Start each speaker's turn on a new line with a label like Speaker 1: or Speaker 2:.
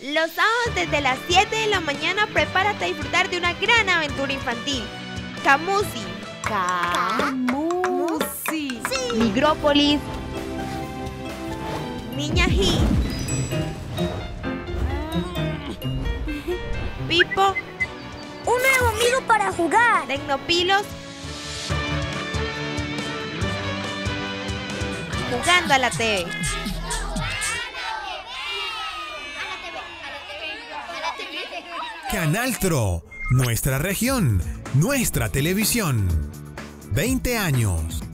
Speaker 1: Los sábados desde las 7 de la mañana prepárate a disfrutar de una gran aventura infantil. Camusi.
Speaker 2: Camusi.
Speaker 1: Migrópolis. Niña G. Pipo.
Speaker 3: Un nuevo amigo para jugar.
Speaker 1: Tecnopilos. Jugando a la TV.
Speaker 4: Canal Tro, nuestra región, nuestra televisión. 20 años.